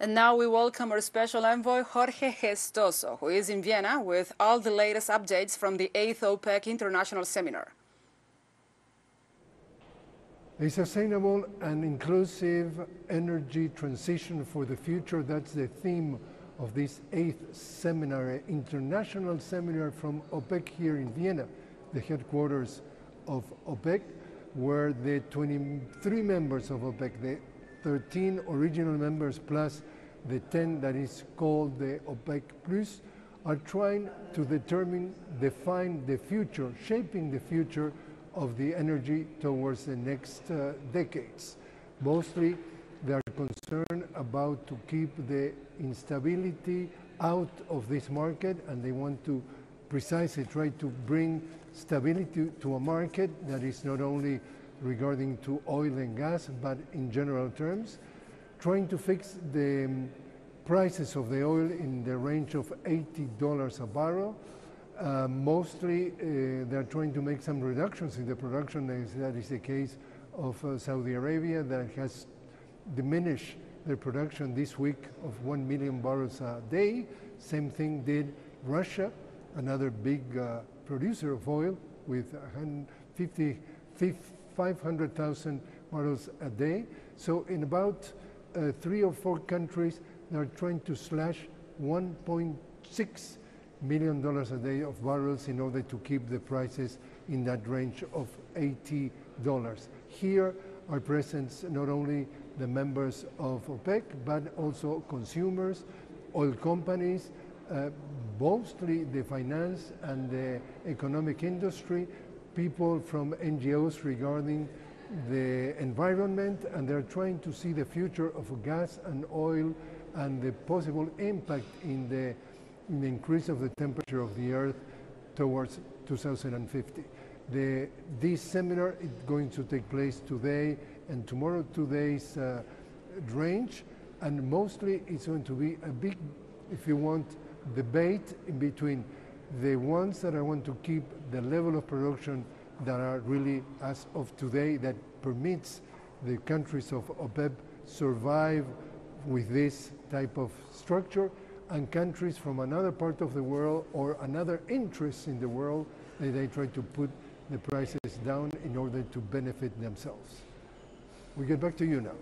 And now we welcome our special envoy, Jorge Gestoso, who is in Vienna with all the latest updates from the 8th OPEC International Seminar. A sustainable and inclusive energy transition for the future, that's the theme of this eighth seminar, international seminar from OPEC here in Vienna, the headquarters of OPEC, where the 23 members of OPEC, the 13 original members plus the 10 that is called the OPEC Plus, are trying to determine, define the future, shaping the future of the energy towards the next uh, decades. Mostly they are concerned about to keep the instability out of this market and they want to precisely try to bring stability to a market that is not only regarding to oil and gas, but in general terms, trying to fix the prices of the oil in the range of $80 a barrel. Uh, mostly uh, they're trying to make some reductions in the production, that is the case of uh, Saudi Arabia that has diminished their production this week of 1 million barrels a day. Same thing did Russia, another big uh, producer of oil with 50, 500,000 barrels a day. So in about uh, three or four countries, they're trying to slash 1.6 million dollars a day of barrels in order to keep the prices in that range of 80 dollars. Here are present not only the members of OPEC, but also consumers, oil companies, uh, mostly the finance and the economic industry, people from NGOs regarding the environment, and they're trying to see the future of gas and oil and the possible impact in the, in the increase of the temperature of the earth towards 2050. The, this seminar is going to take place today and tomorrow, two days uh, range, and mostly it's going to be a big, if you want, debate in between the ones that I want to keep the level of production that are really as of today that permits the countries of OPEC survive with this type of structure and countries from another part of the world or another interest in the world that they try to put the prices down in order to benefit themselves. We get back to you now.